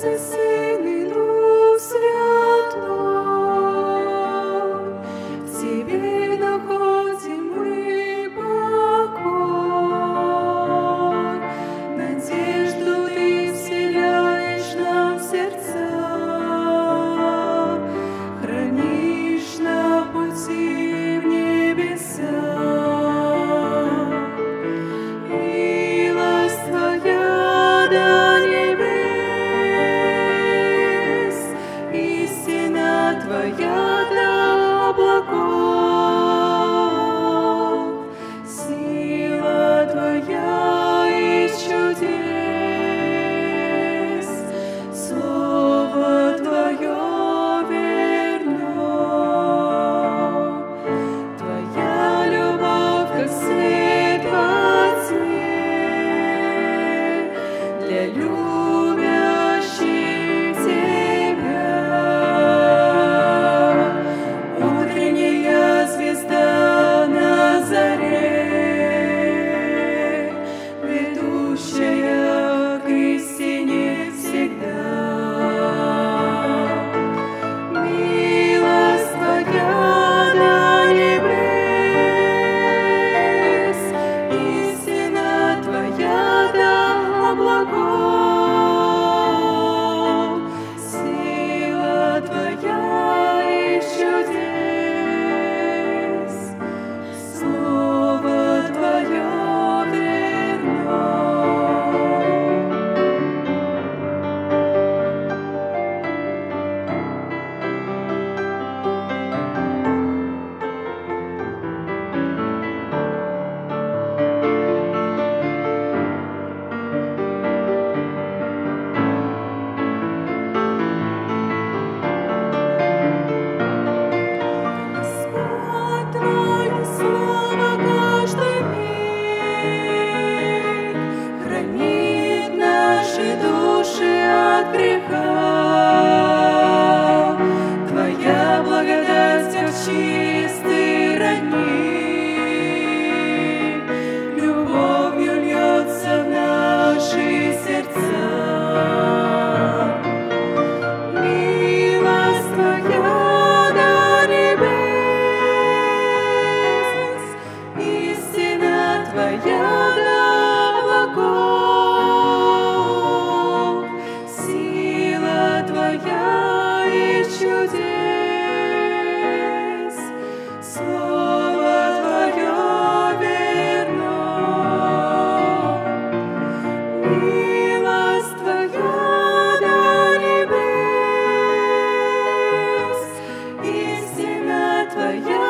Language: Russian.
to see. Yeah, luz. Твоя благодать, как чистый родник, твоя.